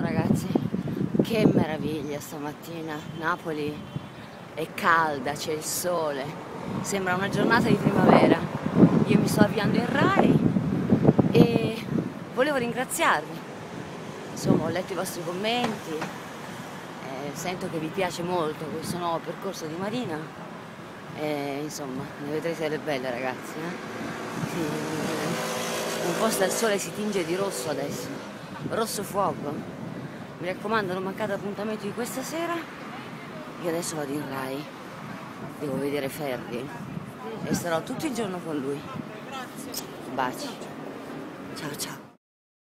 Ragazzi, che meraviglia stamattina. Napoli è calda, c'è il sole. Sembra una giornata di primavera. Io mi sto avviando in Rai e volevo ringraziarvi. Insomma, ho letto i vostri commenti, eh, sento che vi piace molto questo nuovo percorso di Marina. E, insomma, ne vedrete delle belle ragazzi. Eh? Sì, un posto al sole si tinge di rosso adesso, rosso fuoco. Mi raccomando, non mancate appuntamento di questa sera. Io adesso vado in Rai, devo vedere Ferri e starò tutto il giorno con lui. Baci. Ciao ciao.